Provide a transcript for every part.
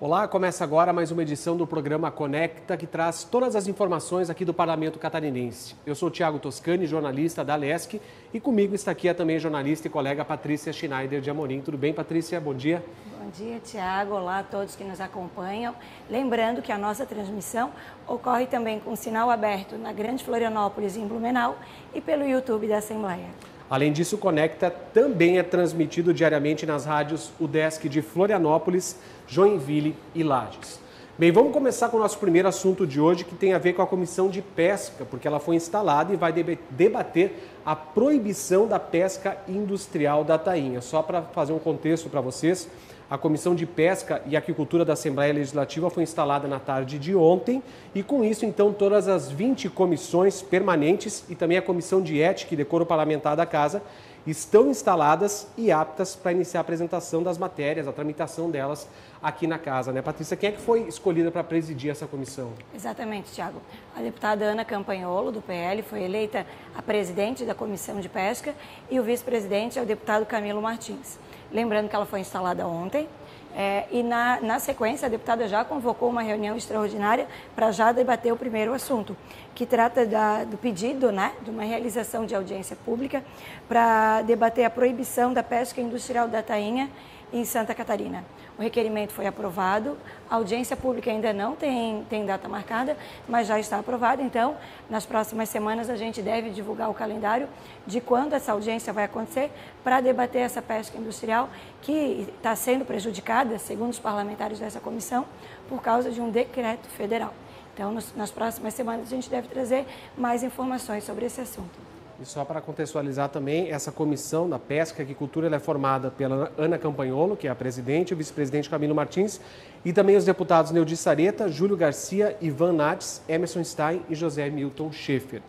Olá, começa agora mais uma edição do programa Conecta, que traz todas as informações aqui do Parlamento Catarinense. Eu sou Tiago Toscani, jornalista da LESC, e comigo está aqui a também jornalista e colega Patrícia Schneider de Amorim. Tudo bem, Patrícia? Bom dia. Bom dia, Tiago. Olá a todos que nos acompanham. Lembrando que a nossa transmissão ocorre também com sinal aberto na Grande Florianópolis, em Blumenau, e pelo YouTube da Assembleia. Além disso, o Conecta também é transmitido diariamente nas rádios UDESC de Florianópolis, Joinville e Lages. Bem, vamos começar com o nosso primeiro assunto de hoje, que tem a ver com a Comissão de Pesca, porque ela foi instalada e vai debater a proibição da pesca industrial da tainha. Só para fazer um contexto para vocês, a Comissão de Pesca e Aquicultura da Assembleia Legislativa foi instalada na tarde de ontem e, com isso, então, todas as 20 comissões permanentes e também a Comissão de Ética e Decoro Parlamentar da Casa estão instaladas e aptas para iniciar a apresentação das matérias, a tramitação delas aqui na casa, né? Patrícia, quem é que foi escolhida para presidir essa comissão? Exatamente, Tiago. A deputada Ana Campanholo, do PL, foi eleita a presidente da Comissão de Pesca e o vice-presidente é o deputado Camilo Martins. Lembrando que ela foi instalada ontem. É, e na, na sequência, a deputada já convocou uma reunião extraordinária para já debater o primeiro assunto, que trata da, do pedido né, de uma realização de audiência pública para debater a proibição da pesca industrial da tainha em Santa Catarina. O requerimento foi aprovado, a audiência pública ainda não tem, tem data marcada, mas já está aprovado. Então, nas próximas semanas, a gente deve divulgar o calendário de quando essa audiência vai acontecer para debater essa pesca industrial que está sendo prejudicada, segundo os parlamentares dessa comissão, por causa de um decreto federal. Então, nas próximas semanas, a gente deve trazer mais informações sobre esse assunto. E só para contextualizar também, essa comissão da pesca e agricultura é formada pela Ana Campanholo, que é a presidente, o vice-presidente Camilo Martins, e também os deputados Neudi Sareta, Júlio Garcia, Ivan Nates, Emerson Stein e José Milton Schaefer.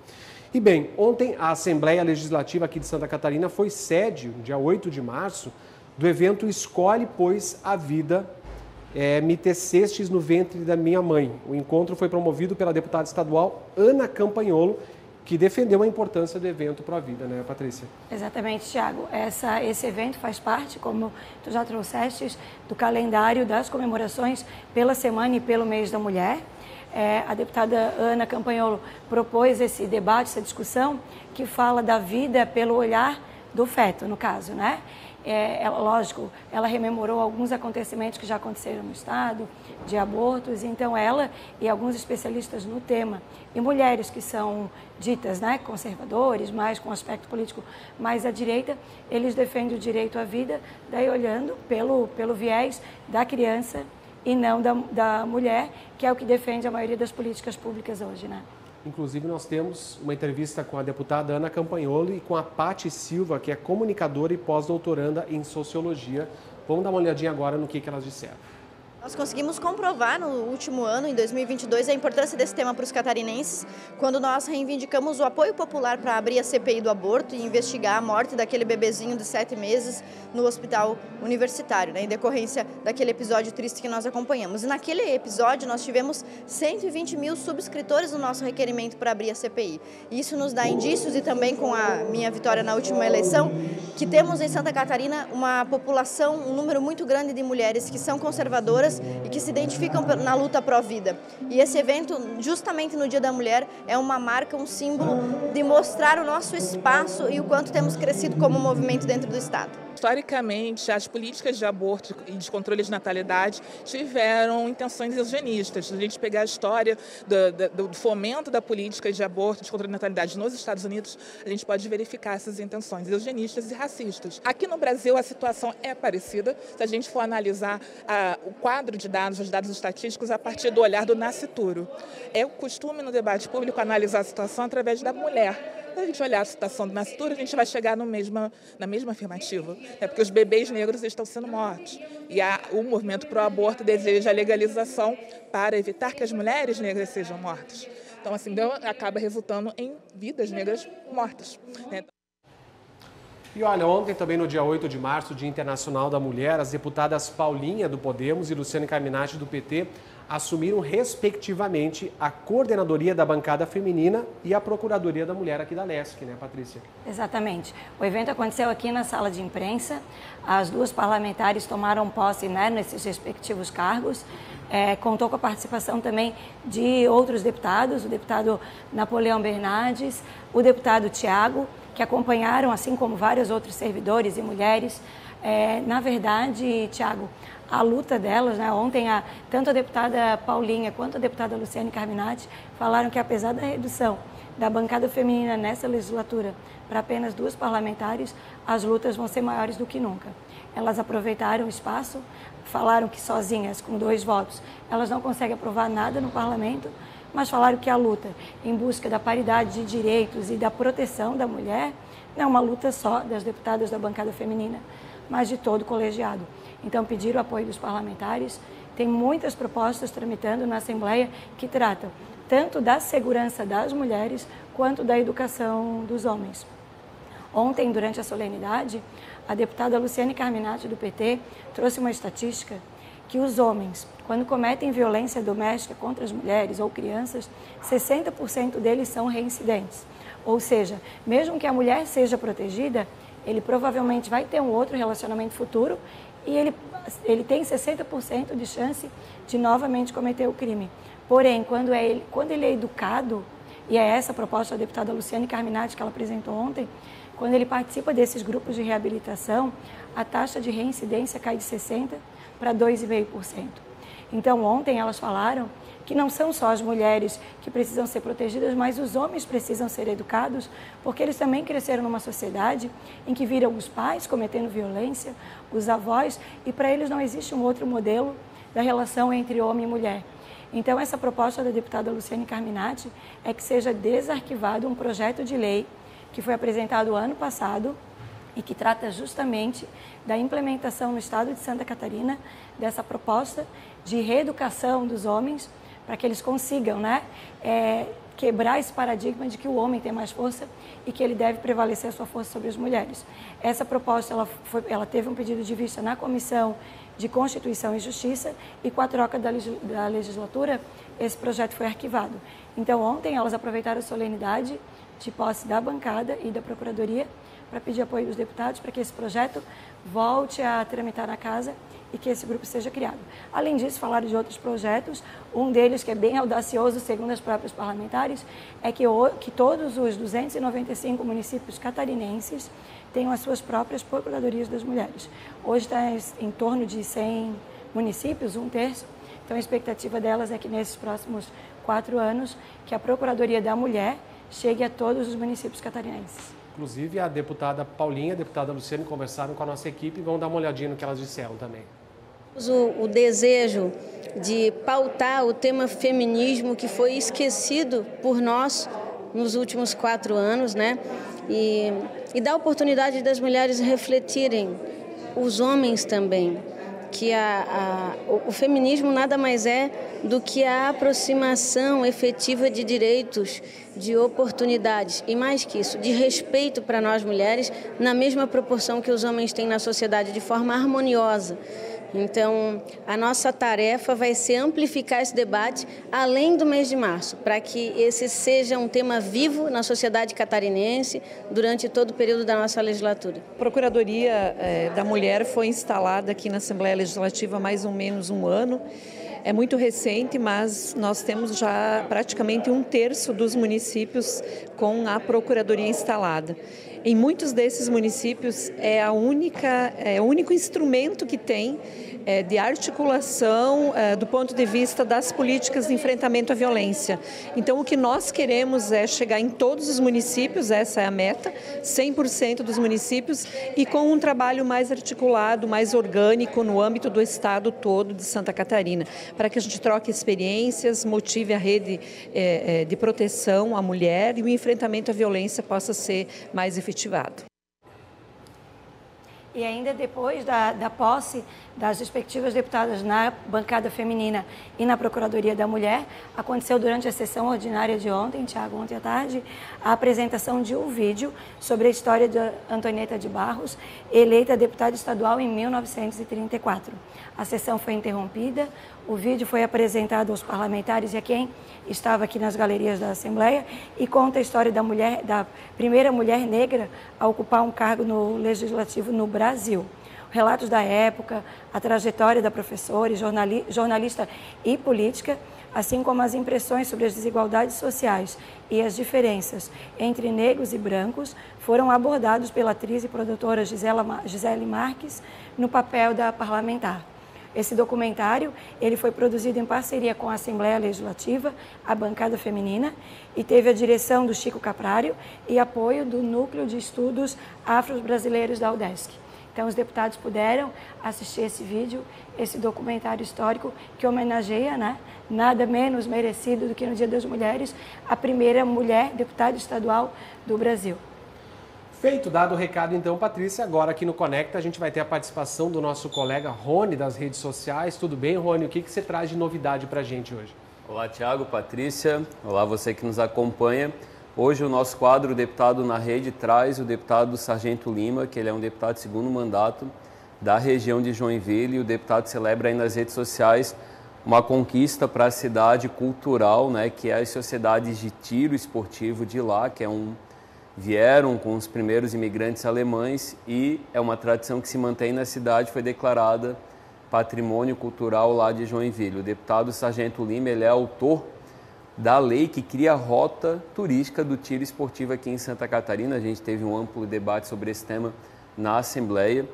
E bem, ontem a Assembleia Legislativa aqui de Santa Catarina foi sede, dia 8 de março, do evento Escolhe, pois, a Vida é, Me Tecestes no Ventre da Minha Mãe. O encontro foi promovido pela deputada estadual Ana Campanholo que defendeu a importância do evento para a vida, né, Patrícia? Exatamente, Tiago. Esse evento faz parte, como tu já trouxeste, do calendário das comemorações pela semana e pelo mês da mulher. É, a deputada Ana Campanholo propôs esse debate, essa discussão, que fala da vida pelo olhar do feto, no caso, né? É, ela, lógico, ela rememorou alguns acontecimentos que já aconteceram no Estado, de abortos, então ela e alguns especialistas no tema, e mulheres que são ditas né, conservadores, mais com aspecto político mais à direita, eles defendem o direito à vida, daí olhando pelo, pelo viés da criança e não da, da mulher, que é o que defende a maioria das políticas públicas hoje, né? Inclusive, nós temos uma entrevista com a deputada Ana Campanholo e com a Pati Silva, que é comunicadora e pós-doutoranda em Sociologia. Vamos dar uma olhadinha agora no que, que elas disseram. Nós conseguimos comprovar no último ano, em 2022, a importância desse tema para os catarinenses, quando nós reivindicamos o apoio popular para abrir a CPI do aborto e investigar a morte daquele bebezinho de sete meses no hospital universitário, né, em decorrência daquele episódio triste que nós acompanhamos. E naquele episódio nós tivemos 120 mil subscritores no nosso requerimento para abrir a CPI. Isso nos dá indícios, e também com a minha vitória na última eleição, que temos em Santa Catarina uma população, um número muito grande de mulheres que são conservadoras e que se identificam na luta pró-vida. E esse evento, justamente no Dia da Mulher, é uma marca, um símbolo de mostrar o nosso espaço e o quanto temos crescido como movimento dentro do Estado. Historicamente, as políticas de aborto e de controle de natalidade tiveram intenções eugenistas. Se a gente pegar a história do, do, fomento da política de aborto e de controle de natalidade nos Estados Unidos, a gente pode verificar essas intenções eugenistas e racistas. Aqui no Brasil, a situação é parecida. Se a gente for analisar a, o quadro de dados, os dados estatísticos, a partir do olhar do nascituro. É o costume no debate público analisar a situação através da mulher se a gente olhar a situação do nascituro, a gente vai chegar no mesma, na mesma afirmativa. É porque os bebês negros estão sendo mortos. E a, o movimento pró-aborto deseja a legalização para evitar que as mulheres negras sejam mortas. Então, assim, então, acaba resultando em vidas negras mortas. Né? E olha, ontem também no dia 8 de março, Dia Internacional da Mulher, as deputadas Paulinha do Podemos e Luciane Carminati do PT assumiram respectivamente a coordenadoria da bancada feminina e a procuradoria da mulher aqui da LESC, né, Patrícia? Exatamente. O evento aconteceu aqui na sala de imprensa. As duas parlamentares tomaram posse né, nesses respectivos cargos. É, contou com a participação também de outros deputados, o deputado Napoleão Bernardes, o deputado Tiago, que acompanharam, assim como vários outros servidores e mulheres. É, na verdade, Tiago, a luta delas, né? Ontem, a, tanto a deputada Paulinha quanto a deputada Luciane Carminati falaram que, apesar da redução da bancada feminina nessa legislatura para apenas duas parlamentares, as lutas vão ser maiores do que nunca. Elas aproveitaram o espaço, falaram que sozinhas, com dois votos, elas não conseguem aprovar nada no parlamento, mas falaram que a luta em busca da paridade de direitos e da proteção da mulher não é uma luta só das deputadas da bancada feminina, mas de todo o colegiado. Então, pediram o apoio dos parlamentares. Tem muitas propostas tramitando na Assembleia que tratam tanto da segurança das mulheres quanto da educação dos homens. Ontem, durante a solenidade, a deputada Luciane Carminati, do PT, trouxe uma estatística que os homens, quando cometem violência doméstica contra as mulheres ou crianças, 60% deles são reincidentes. Ou seja, mesmo que a mulher seja protegida, ele provavelmente vai ter um outro relacionamento futuro e ele, ele tem 60% de chance de novamente cometer o crime. Porém, quando, é ele, quando ele é educado, e é essa a proposta da deputada Luciane Carminati que ela apresentou ontem, quando ele participa desses grupos de reabilitação, a taxa de reincidência cai de 60% para 2,5%. Então, ontem elas falaram que não são só as mulheres que precisam ser protegidas, mas os homens precisam ser educados, porque eles também cresceram numa sociedade em que viram os pais cometendo violência, os avós, e para eles não existe um outro modelo da relação entre homem e mulher. Então, essa proposta da deputada Luciane Carminati é que seja desarquivado um projeto de lei que foi apresentado ano passado e que trata justamente da implementação no estado de Santa Catarina dessa proposta de reeducação dos homens para que eles consigam né, é, quebrar esse paradigma de que o homem tem mais força e que ele deve prevalecer a sua força sobre as mulheres. Essa proposta ela, foi, ela teve um pedido de vista na Comissão de Constituição e Justiça e com a troca da, da legislatura esse projeto foi arquivado. Então ontem elas aproveitaram a solenidade de posse da bancada e da Procuradoria para pedir apoio dos deputados para que esse projeto volte a tramitar na casa e que esse grupo seja criado. Além disso, falaram de outros projetos. Um deles, que é bem audacioso, segundo as próprias parlamentares, é que, o, que todos os 295 municípios catarinenses tenham as suas próprias procuradorias das mulheres. Hoje está em torno de 100 municípios, um terço. Então, a expectativa delas é que nesses próximos quatro anos, que a Procuradoria da Mulher chegue a todos os municípios catarinenses. Inclusive, a deputada Paulinha a deputada Luciane conversaram com a nossa equipe e vão dar uma olhadinha no que elas disseram também. O, o desejo de pautar o tema feminismo que foi esquecido por nós nos últimos quatro anos, né? E, e dar oportunidade das mulheres refletirem, os homens também, que a, a, o, o feminismo nada mais é do que a aproximação efetiva de direitos, de oportunidades e mais que isso, de respeito para nós mulheres na mesma proporção que os homens têm na sociedade, de forma harmoniosa. Então, a nossa tarefa vai ser amplificar esse debate além do mês de março, para que esse seja um tema vivo na sociedade catarinense durante todo o período da nossa legislatura. A Procuradoria eh, da Mulher foi instalada aqui na Assembleia Legislativa há mais ou menos um ano. É muito recente, mas nós temos já praticamente um terço dos municípios com a Procuradoria instalada. Em muitos desses municípios é a única, é o único instrumento que tem é, de articulação é, do ponto de vista das políticas de enfrentamento à violência. Então, o que nós queremos é chegar em todos os municípios, essa é a meta, 100% dos municípios, e com um trabalho mais articulado, mais orgânico no âmbito do estado todo de Santa Catarina, para que a gente troque experiências, motive a rede é, é de proteção à mulher e o enfrentamento à violência possa ser mais efetivado. E ainda depois da, da posse das respectivas deputadas na bancada feminina e na Procuradoria da Mulher, aconteceu durante a sessão ordinária de ontem, Tiago, ontem à tarde, a apresentação de um vídeo sobre a história de Antonieta de Barros, eleita deputada estadual em 1934. A sessão foi interrompida, o vídeo foi apresentado aos parlamentares e a quem estava aqui nas galerias da Assembleia e conta a história da mulher, da primeira mulher negra a ocupar um cargo no legislativo no Brasil relatos da época, a trajetória da professora, jornali jornalista e política, assim como as impressões sobre as desigualdades sociais e as diferenças entre negros e brancos, foram abordados pela atriz e produtora Gisela, Gisele Marques no papel da parlamentar. Esse documentário ele foi produzido em parceria com a Assembleia Legislativa, a bancada feminina, e teve a direção do Chico Caprário e apoio do Núcleo de Estudos Afro-Brasileiros da UDESC. Então, os deputados puderam assistir esse vídeo, esse documentário histórico que homenageia, né, nada menos merecido do que no Dia das Mulheres, a primeira mulher deputada estadual do Brasil. Feito, dado o recado então, Patrícia, agora aqui no Conecta a gente vai ter a participação do nosso colega Rony das redes sociais. Tudo bem, Rony? O que, que você traz de novidade para a gente hoje? Olá, Tiago, Patrícia. Olá, você que nos acompanha. Hoje o nosso quadro Deputado na Rede traz o deputado Sargento Lima, que ele é um deputado de segundo mandato da região de Joinville e o deputado celebra aí nas redes sociais uma conquista para a cidade cultural, né, que é as sociedades de tiro esportivo de lá, que é um vieram com os primeiros imigrantes alemães e é uma tradição que se mantém na cidade, foi declarada patrimônio cultural lá de Joinville. O deputado Sargento Lima, ele é autor da lei que cria a rota turística do tiro esportivo aqui em Santa Catarina. A gente teve um amplo debate sobre esse tema na Assembleia,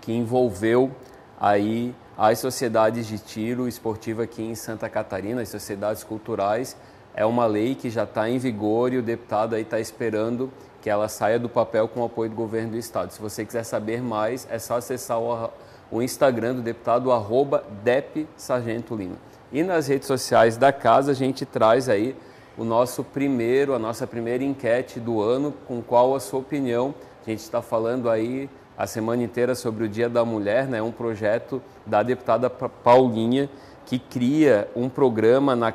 que envolveu aí as sociedades de tiro esportivo aqui em Santa Catarina, as sociedades culturais. É uma lei que já está em vigor e o deputado aí está esperando que ela saia do papel com o apoio do governo do estado. Se você quiser saber mais, é só acessar o, o Instagram do deputado, arroba Dep Sargento Lima. E nas redes sociais da casa a gente traz aí o nosso primeiro, a nossa primeira enquete do ano, com qual a sua opinião. A gente está falando aí a semana inteira sobre o Dia da Mulher, né? Um projeto da deputada Paulinha que cria um programa na,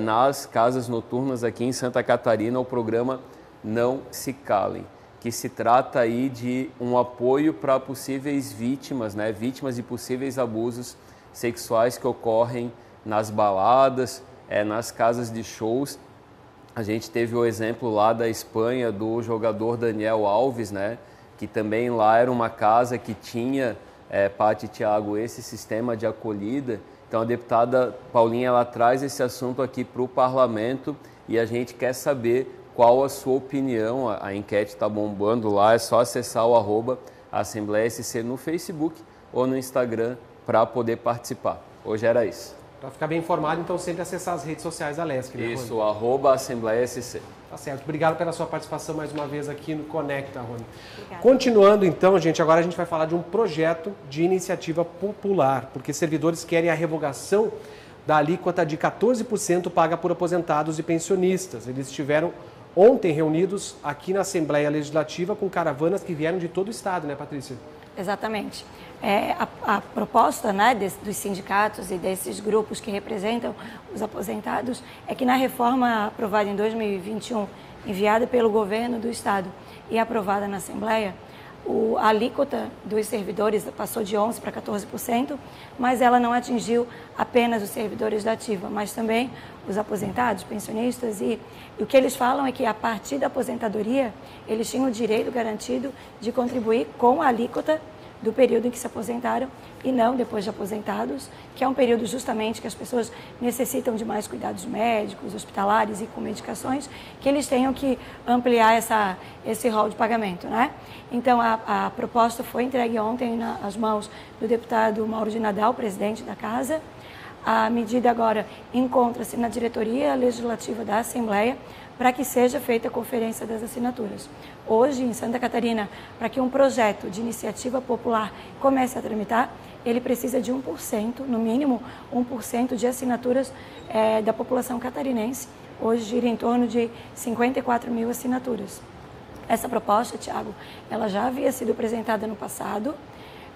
nas casas noturnas aqui em Santa Catarina, o programa Não Se Calem, que se trata aí de um apoio para possíveis vítimas, né? Vítimas de possíveis abusos sexuais que ocorrem nas baladas, é, nas casas de shows. A gente teve o exemplo lá da Espanha do jogador Daniel Alves, né? Que também lá era uma casa que tinha, é, Pati e Tiago, esse sistema de acolhida. Então a deputada Paulinha ela traz esse assunto aqui para o parlamento e a gente quer saber qual a sua opinião. A, a enquete está bombando lá, é só acessar o arroba Assembleia SC no Facebook ou no Instagram para poder participar. Hoje era isso. Para ficar bem informado, então sempre acessar as redes sociais da LESC. Né, isso, Rony? arroba Assembleia SC. Tá certo. Obrigado pela sua participação mais uma vez aqui no Conecta, Rony. Obrigada. Continuando então, gente, agora a gente vai falar de um projeto de iniciativa popular, porque servidores querem a revogação da alíquota de 14% paga por aposentados e pensionistas. Eles estiveram ontem reunidos aqui na Assembleia Legislativa com caravanas que vieram de todo o estado, né, Patrícia? Exatamente. É, a, a, proposta né, dos sindicatos e desses grupos que representam os aposentados é que na reforma aprovada em 2021, enviada pelo governo do Estado e aprovada na Assembleia, o, a alíquota dos servidores passou de 11% para 14%, mas ela não atingiu apenas os servidores da ativa, mas também os aposentados, pensionistas. E, e o que eles falam é que a partir da aposentadoria, eles tinham o direito garantido de contribuir com a alíquota do período em que se aposentaram e não depois de aposentados, que é um período justamente que as pessoas necessitam de mais cuidados médicos, hospitalares e com medicações, que eles tenham que ampliar essa, esse rol de pagamento. Né? Então, a, a proposta foi entregue ontem nas mãos do deputado Mauro de Nadal, presidente da Casa. A medida agora encontra-se na diretoria legislativa da Assembleia para que seja feita a conferência das assinaturas. Hoje, em Santa Catarina, para que um projeto de iniciativa popular comece a tramitar, ele precisa de 1%, no mínimo 1% de assinaturas é, da população catarinense. Hoje gira em torno de 54 mil assinaturas. Essa proposta, Tiago, ela já havia sido apresentada no passado,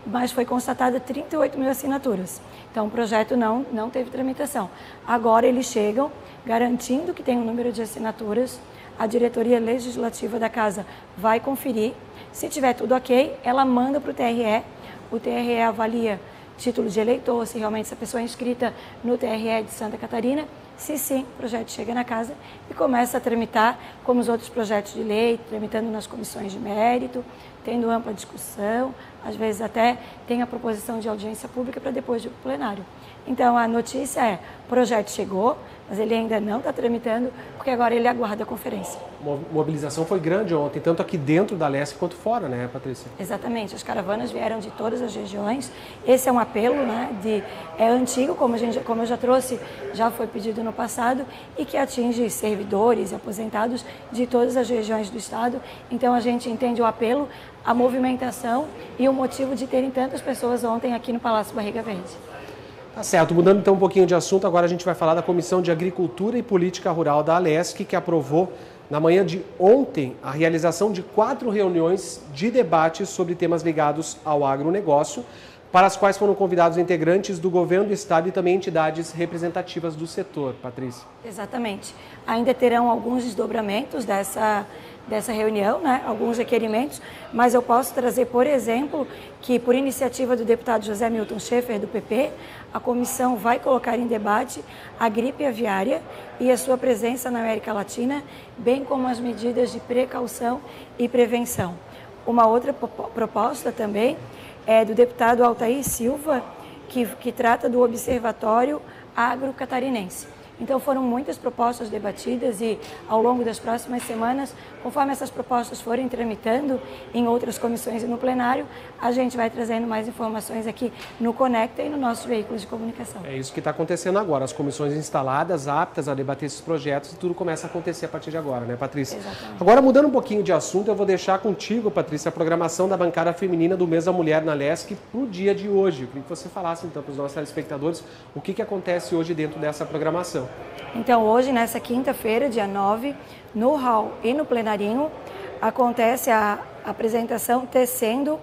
mas foi constatada 38 mil assinaturas. Então o projeto não, não teve tramitação. Agora eles chegam garantindo que tem um número de assinaturas, a diretoria legislativa da casa vai conferir. Se tiver tudo ok, ela manda para o TRE, o TRE avalia título de eleitor, se realmente essa pessoa é inscrita no TRE de Santa Catarina. Se sim, o projeto chega na casa e começa a tramitar como os outros projetos de lei, tramitando nas comissões de mérito, tendo ampla discussão, às vezes até tem a proposição de audiência pública para depois do plenário. Então a notícia é: projeto chegou, mas ele ainda não está tramitando, porque agora ele aguarda a conferência. A mobilização foi grande ontem, tanto aqui dentro da Leste quanto fora, né, Patrícia? Exatamente, as caravanas vieram de todas as regiões. Esse é um apelo, né, de é antigo, como, a gente, como eu já trouxe, já foi pedido no passado, e que atinge servidores e aposentados de todas as regiões do estado. Então a gente entende o apelo, a movimentação e o motivo de terem tantas pessoas ontem aqui no Palácio Barriga Verde. Tá certo. Mudando então um pouquinho de assunto, agora a gente vai falar da Comissão de Agricultura e Política Rural da Alesc, que aprovou na manhã de ontem a realização de quatro reuniões de debate sobre temas ligados ao agronegócio, para as quais foram convidados integrantes do governo do estado e também entidades representativas do setor. Patrícia. Exatamente. Ainda terão alguns desdobramentos dessa dessa reunião, né, alguns requerimentos, mas eu posso trazer, por exemplo, que por iniciativa do deputado José Milton Schaefer, do PP, a comissão vai colocar em debate a gripe aviária e a sua presença na América Latina, bem como as medidas de precaução e prevenção. Uma outra proposta também é do deputado Altair Silva, que, que trata do Observatório Agro-Catarinense. Então foram muitas propostas debatidas e ao longo das próximas semanas, conforme essas propostas forem tramitando em outras comissões e no plenário, a gente vai trazendo mais informações aqui no Conecta e no nosso veículo de comunicação. É isso que está acontecendo agora. As comissões instaladas, aptas a debater esses projetos e tudo começa a acontecer a partir de agora, né, Patrícia? Exatamente. Agora, mudando um pouquinho de assunto, eu vou deixar contigo, Patrícia, a programação da bancada feminina do mês da mulher na LESC para o dia de hoje. Eu queria que você falasse então para os nossos telespectadores o que, que acontece hoje dentro dessa programação. Então, hoje, nessa quinta-feira, dia 9, no hall e no plenarinho, acontece a apresentação Tecendo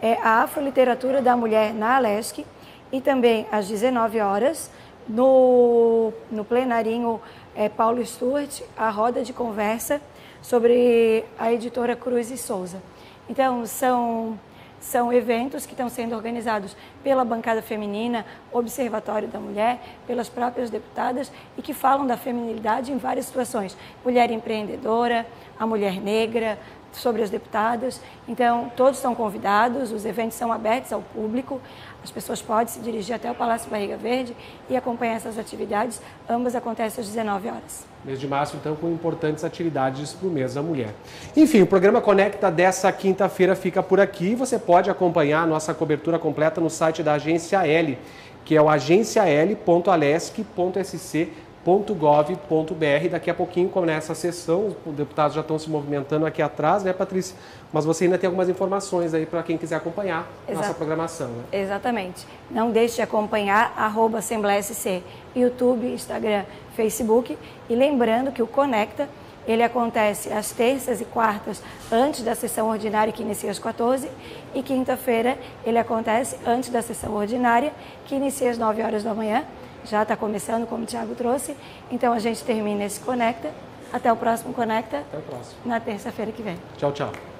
é, a Afroliteratura da Mulher na Alesc e também às 19 horas, no, no plenarinho é, Paulo Stuart, a roda de conversa sobre a editora Cruz e Souza. Então, são são eventos que estão sendo organizados pela bancada feminina, Observatório da Mulher, pelas próprias deputadas e que falam da feminilidade em várias situações. Mulher empreendedora, a mulher negra, sobre as deputadas. Então, todos estão convidados, os eventos são abertos ao público, as pessoas podem se dirigir até o Palácio Barriga Verde e acompanhar essas atividades. Ambas acontecem às 19 horas. Mês de março, então, com importantes atividades para o mês da mulher. Enfim, o programa Conecta dessa quinta-feira fica por aqui. Você pode acompanhar a nossa cobertura completa no site da Agência L, que é o agencial.alesc.sc .gov.br. Daqui a pouquinho começa a sessão, os deputados já estão se movimentando aqui atrás, né, Patrícia? Mas você ainda tem algumas informações aí para quem quiser acompanhar Exato. nossa programação. Né? Exatamente. Não deixe de acompanhar arroba Assembleia SC, YouTube, Instagram, Facebook. E lembrando que o Conecta ele acontece às terças e quartas antes da sessão ordinária que inicia às 14 e quinta-feira ele acontece antes da sessão ordinária que inicia às 9 horas da manhã já está começando, como o Thiago trouxe. Então a gente termina esse Conecta. Até o próximo Conecta. Até o próximo. Na terça-feira que vem. Tchau, tchau.